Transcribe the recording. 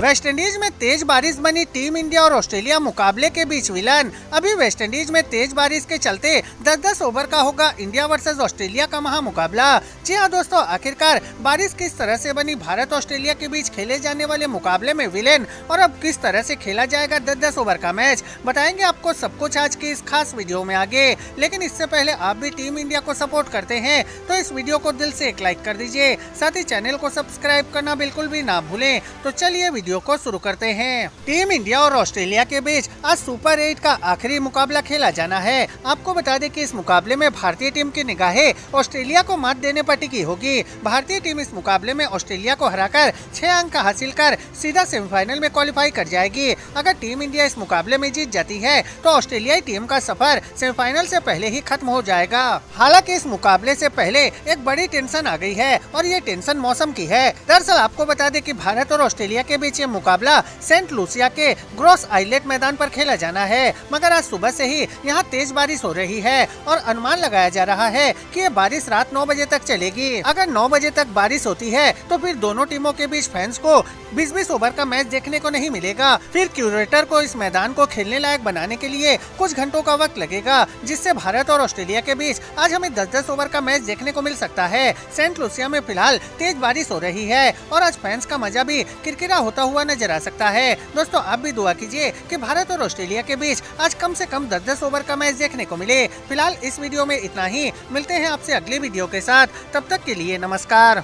Waste Indies में तेज बारिश बनी टीम इंडिया और ऑस्ट्रेलिया मुकाबले के बीच विलन। अभी वेस्ट इंडीज में तेज बारिश के चलते 10-10 ओवर का होगा इंडिया वर्सेस ऑस्ट्रेलिया का महा मुकाबला जी हाँ दोस्तों, आखिरकार बारिश किस तरह से बनी भारत ऑस्ट्रेलिया के बीच खेले जाने वाले मुकाबले में विलेन और अब किस तरह से खेला जाएगा दस दस ओवर का मैच, बताएँगे आपको सब कुछ आज की इस खास वीडियो में आगे। लेकिन इससे पहले आप भी टीम इंडिया को सपोर्ट करते हैं तो इस वीडियो को दिल से एक लाइक कर दीजिए, साथ ही चैनल को सब्सक्राइब करना बिल्कुल भी ना भूलें। तो चलिए वीडियो को शुरू करते हैं। टीम इंडिया और ऑस्ट्रेलिया के बीच आज सुपर एट का आखिरी मुकाबला खेला जाना है। आपको बता दें कि इस मुकाबले में भारतीय टीम की निगाहें ऑस्ट्रेलिया को मात देने पर टिकी होगी। भारतीय टीम इस मुकाबले में ऑस्ट्रेलिया को हराकर छह अंक हासिल कर सीधा सेमीफाइनल में क्वालिफाई कर जाएगी। अगर टीम इंडिया इस मुकाबले में जीत जाती है तो ऑस्ट्रेलियाई टीम का सफ़र सेमीफाइनल से पहले ही खत्म हो जाएगा। हालाँकि इस मुकाबले से पहले एक बड़ी टेंशन आ गई है और ये टेंशन मौसम की है। दरअसल आपको बता दें कि भारत और ऑस्ट्रेलिया के बीच ये मुकाबला सेंट लूसिया के ग्रोस आइलेट मैदान पर खेला जाना है। मगर आज सुबह से ही यहाँ तेज बारिश हो रही है और अनुमान लगाया जा रहा है कि ये बारिश रात नौ बजे तक चलेगी। अगर नौ बजे तक बारिश होती है तो फिर दोनों टीमों के बीच फैंस को बीस बीस ओवर का मैच देखने को नहीं मिलेगा। फिर क्यूरेटर को इस मैदान को खेलने लायक बनाने के लिए कुछ घंटों का वक्त लगेगा, जिससे भारत और ऑस्ट्रेलिया के बीच आज हमें दस दस ओवर का मैच देखने को मिल सकता है। सेंट लुसिया में फ़िलहाल तेज बारिश हो रही है और आज फैंस का मज़ा भी किरकिरा होता हुआ नज़र आ सकता है। दोस्तों, आप भी दुआ कीजिए कि भारत और ऑस्ट्रेलिया के बीच आज कम से कम दस दस ओवर का मैच देखने को मिले। फ़िलहाल इस वीडियो में इतना ही। मिलते हैं आपसे अगले वीडियो के साथ। तब तक के लिए नमस्कार।